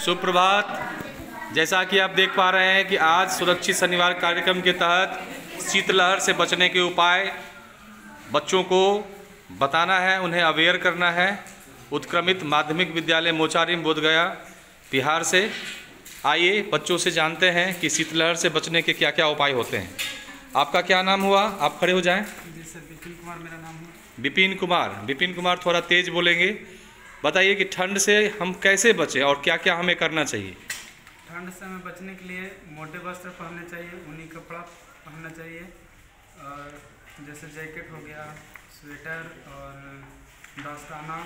सुप्रभात। जैसा कि आप देख पा रहे हैं कि आज सुरक्षित शनिवार कार्यक्रम के तहत शीतलहर से बचने के उपाय बच्चों को बताना है उन्हें अवेयर करना है। उत्क्रमित माध्यमिक विद्यालय मोचारिम बोधगया बिहार से। आइए बच्चों से जानते हैं कि शीतलहर से बचने के क्या क्या उपाय होते हैं। आपका क्या नाम हुआ? आप खड़े हो जाएँ। जी सर विपिन कुमार मेरा नाम है। विपिन कुमार। विपिन कुमार थोड़ा तेज बोलेंगे। बताइए कि ठंड से हम कैसे बचें और क्या क्या हमें करना चाहिए? ठंड से हमें बचने के लिए मोटे वस्त्र पहनने चाहिए ऊनी कपड़ा पहनना चाहिए और जैसे जैकेट हो गया स्वेटर और दस्ताना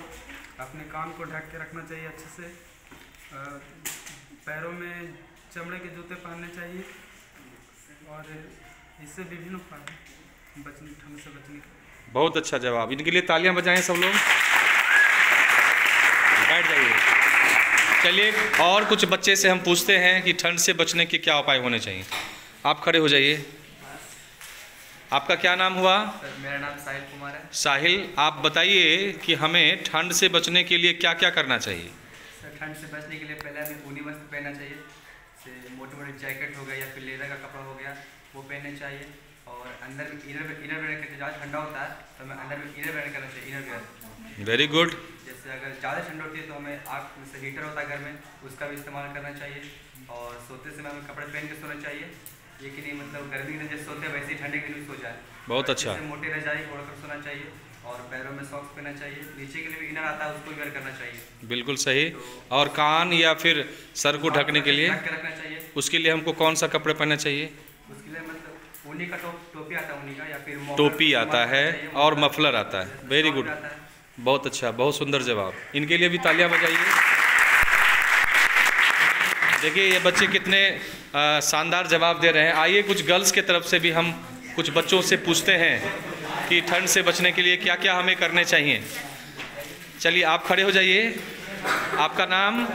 अपने कान को ढक के रखना चाहिए अच्छे से। पैरों में चमड़े के जूते पहनने चाहिए और इससे विभिन्न उपाय बचने ठंड से बचने के बहुत अच्छा जवाब। इनके लिए तालियाँ बजाएँ सब लोग। बैठ जाइए। चलिए और कुछ बच्चे से हम पूछते हैं कि ठंड से बचने के क्या उपाय होने चाहिए। आप खड़े हो जाइए। आपका क्या नाम हुआ? सर मेरा नाम साहिल कुमार है। साहिल आप बताइए कि हमें ठंड से बचने के लिए क्या क्या करना चाहिए? सर ठंड से बचने के लिए पहले हमें ऊनी वस्त्र पहनना चाहिए। मोटे मोटे जैकेट हो गया या फिर लेदर का कपड़ा हो गया वो पहनना चाहिए। और अंदर में इनर इनर वेयर करके ज़्यादा ठंडा होता है तो हमें अंदर में इनर वेयर करना चाहिए इनर वेयर। वेरी गुड जैसे अगर ज़्यादा ठंड होती है तो हमें आग जैसे हीटर होता है घर में उसका भी इस्तेमाल करना चाहिए। और सोते समय हमें कपड़े पहन के सोना चाहिए। ये कि नहीं मतलब गर्मी के दिन जैसे सोते हैं वैसे ही ठंडे के लिए सो जाए। बहुत अच्छा। मोटे रजाई ओढ़कर सोना चाहिए और पैरों में सॉक्स पहनना चाहिए। नीचे के लिए भी इनर आता है उसको भी वेयर करना चाहिए। बिल्कुल सही। और कान या फिर सर को ढकने के लिए रखना चाहिए। उसके लिए हमको कौन सा कपड़े पहनना चाहिए? उसके लिए मतलब ऊनी का टोपी आता है ऊनी का या फिर टोपी आता है और मफलर आता है। वेरी गुड है। बहुत अच्छा बहुत सुंदर जवाब। इनके लिए भी तालियाँ बजाइए। देखिए ये बच्चे कितने शानदार जवाब दे रहे हैं। आइए कुछ गर्ल्स के तरफ़ से भी हम कुछ बच्चों से पूछते हैं कि ठंड से बचने के लिए क्या क्या हमें करने चाहिए। चलिए आप खड़े हो जाइए। आपका नाम?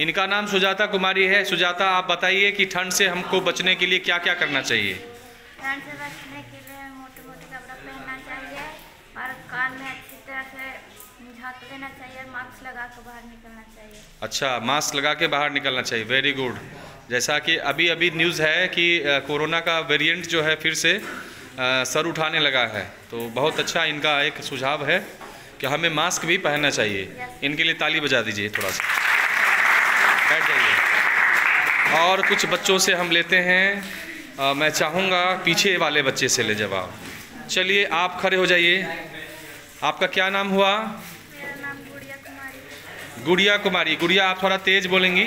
इनका नाम सुजाता कुमारी है। सुजाता आप बताइए कि ठंड से हमको बचने के लिए क्या क्या करना चाहिए? ठंड से बचने के लिए मोटे मोटे कपड़ा पहनना चाहिए। कान में अच्छी तरह से झाँक देना चाहिए और मास्क लगा कर बाहर निकलना चाहिए। अच्छा मास्क लगा के बाहर निकलना चाहिए वेरी गुड जैसा कि अभी अभी न्यूज़ है कि कोरोना का वेरिएंट जो है फिर से सर उठाने लगा है। तो बहुत अच्छा इनका एक सुझाव है कि हमें मास्क भी पहनना चाहिए। इनके लिए ताली बजा दीजिए थोड़ा सा। बैठ जाइए। और कुछ बच्चों से हम लेते हैं। अ, मैं चाहूँगा पीछे वाले बच्चे से ले जवाब। चलिए आप खड़े हो जाइए। आपका क्या नाम हुआ? मेरा नाम गुड़िया कुमारी गुड़िया कुमारी। गुड़िया आप थोड़ा तेज बोलेंगी।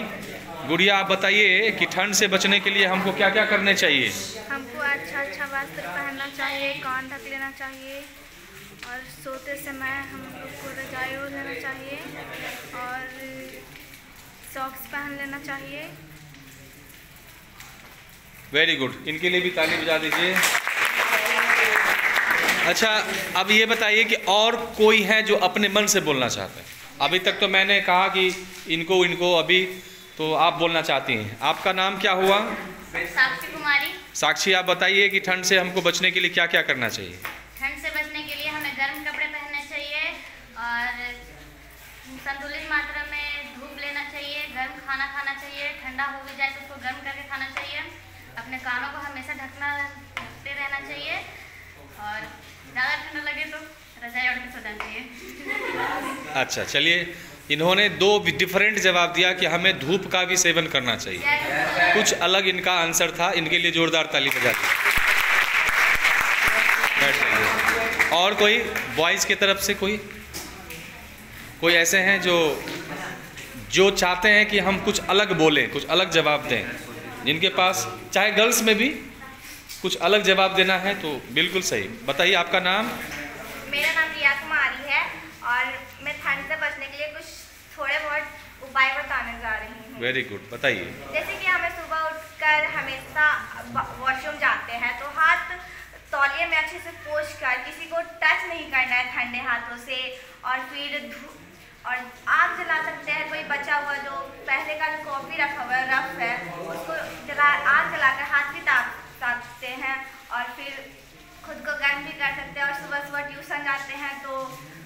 गुड़िया आप बताइए कि ठंड से बचने के लिए हमको क्या क्या करने चाहिए? हमको अच्छा अच्छा वस्त्र पहनना चाहिए कान ढक लेना चाहिए और सोते समय हम लोग को रजाई ओढ़ लेना चाहिए और सॉक्स पहन लेना चाहिए। वेरी गुड इनके लिए भी ताली बजा दीजिए। अच्छा अब ये बताइए कि और कोई है जो अपने मन से बोलना चाहते हैं? अभी तक तो मैंने कहा कि इनको इनको अभी तो आप बोलना चाहती हैं। आपका नाम क्या हुआ? साक्षी कुमारी। साक्षी आप बताइए कि ठंड से हमको बचने के लिए क्या क्या करना चाहिए? ठंड से बचने के लिए हमें गर्म कपड़े पहनने चाहिए और संतुलित मात्रा में धूप लेना चाहिए गर्म खाना खाना चाहिए ठंडा हो भी जाए तो उसको गर्म करके खाना चाहिए। अपने कानों को हमेशा ढकना ढकते रहना चाहिए और ज़्यादा ठंडा लगे तो रजाई ओढ़ के सो जाना चाहिए अच्छा चलिए। इन्होंने दो डिफरेंट जवाब दिया कि हमें धूप का भी सेवन करना चाहिए। कुछ अलग इनका आंसर था इनके लिए जोरदार ताली बजा दी। और कोई? बॉयज़ की तरफ़ से कोई? कोई ऐसे हैं जो जो चाहते हैं कि हम कुछ अलग बोलें कुछ अलग जवाब दें? जिनके पास चाहे गर्ल्स में भी कुछ अलग जवाब देना है तो बिल्कुल सही। बताइए आपका नाम? मेरा नाम रिया कुमारी है और मैं ठंड से बचने के लिए कुछ थोड़े बहुत उपाय बताने जा रही हूँ। वेरी गुड बताइए। जैसे कि हमें सुबह उठकर हमेशा वॉशरूम जाते हैं तो हाथ तौलिए में अच्छे से पोछ कर किसी को टच नहीं करना है ठंडे हाथों से और फिर और आग जला सकते हैं कोई बचा हुआ जो पहले का जो कॉफ़ी रखा हुआ है रफ है उसको जला आग जलाकर हाथ भी ताप सकते हैं और फिर खुद को गर्म भी कर सकते हैं और सुबह सुबह ट्यूशन जाते हैं तो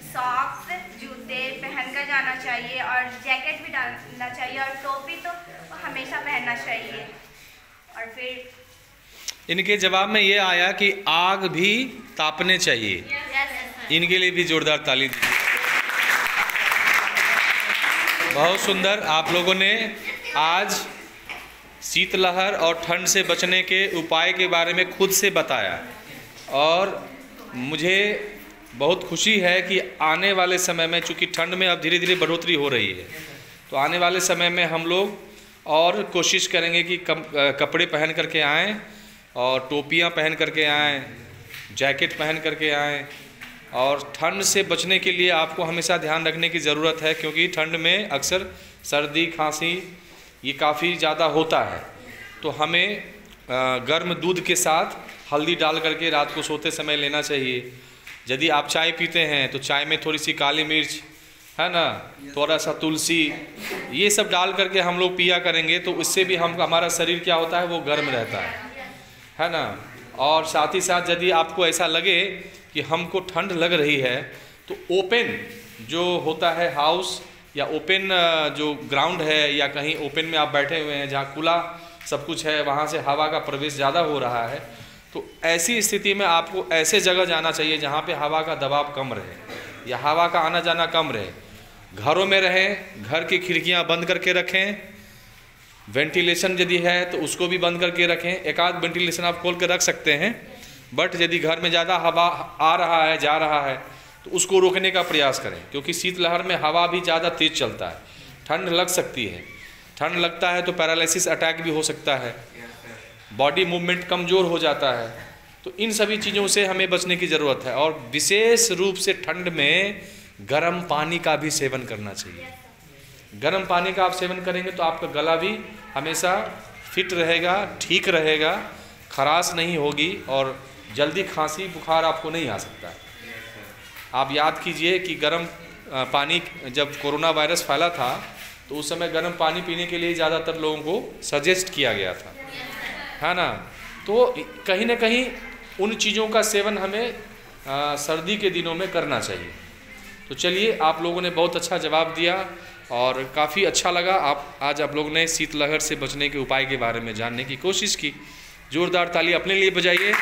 सॉक्स जूते पहन कर जाना चाहिए और जैकेट भी डालना चाहिए और टोपी तो हमेशा पहनना चाहिए। और फिर इनके जवाब में ये आया कि आग भी तापने चाहिए। यस इनके लिए भी जोरदार ताली दी। बहुत सुंदर। आप लोगों ने आज शीतलहर और ठंड से बचने के उपाय के बारे में खुद से बताया। और मुझे बहुत खुशी है कि आने वाले समय में, चूँकि ठंड में अब धीरे धीरे बढ़ोतरी हो रही है तो आने वाले समय में हम लोग और कोशिश करेंगे कि कम कपड़े पहन करके आएँ और टोपियाँ पहन करके आएँ, जैकेट पहन करके आएँ और ठंड से बचने के लिए आपको हमेशा ध्यान रखने की ज़रूरत है, क्योंकि ठंड में अक्सर सर्दी, खांसी ये काफ़ी ज़्यादा होता है। तो हमें गर्म दूध के साथ हल्दी डाल करके रात को सोते समय लेना चाहिए। यदि आप चाय पीते हैं तो चाय में थोड़ी सी काली मिर्च, है ना? थोड़ा सा तुलसी, ये सब डाल करके हम लोग पिया करेंगे तो उससे भी हम, हमारा शरीर क्या होता है, वो गर्म रहता है है ना? और साथ ही साथ यदि आपको ऐसा लगे कि हमको ठंड लग रही है तो ओपन जो होता है हाउस या ओपन जो ग्राउंड है या कहीं ओपन में आप बैठे हुए हैं, जहाँ खुला सब कुछ है, वहाँ से हवा का प्रवेश ज़्यादा हो रहा है तो ऐसी स्थिति में आपको ऐसे जगह जाना चाहिए जहाँ पे हवा का दबाव कम रहे, या हवा का आना जाना कम रहे। घरों में रहें, घर की खिड़कियाँ बंद करके रखें। वेंटिलेशन यदि है तो उसको भी बंद करके रखें। एक आध वेंटिलेशन आप खोल कर रख सकते हैं, बट यदि घर में ज़्यादा हवा आ रहा है, जा रहा है तो उसको रोकने का प्रयास करें, क्योंकि शीतलहर में हवा भी ज़्यादा तेज़ चलता है। ठंड लग सकती है। ठंड लगता है तो पैरालिसिस अटैक भी हो सकता है। बॉडी मूवमेंट कमज़ोर हो जाता है तो इन सभी चीज़ों से हमें बचने की ज़रूरत है। और विशेष रूप से ठंड में गर्म पानी का भी सेवन करना चाहिए। गर्म पानी का आप सेवन करेंगे तो आपका गला भी हमेशा फिट रहेगा, ठीक रहेगा, खराश नहीं होगी और जल्दी खांसी, बुखार आपको नहीं आ सकता। आप याद कीजिए कि गर्म पानी जब कोरोना वायरस फैला था तो उस समय गर्म पानी पीने के लिए ज़्यादातर लोगों को सजेस्ट किया गया था। है ना? तो कहीं ना कहीं उन चीज़ों का सेवन हमें आ, सर्दी के दिनों में करना चाहिए। तो चलिए आप लोगों ने बहुत अच्छा जवाब दिया और काफ़ी अच्छा लगा। आप आज आप लोगों ने शीतलहर से बचने के उपाय के बारे में जानने की कोशिश की। जोरदार ताली अपने लिए बजाइए।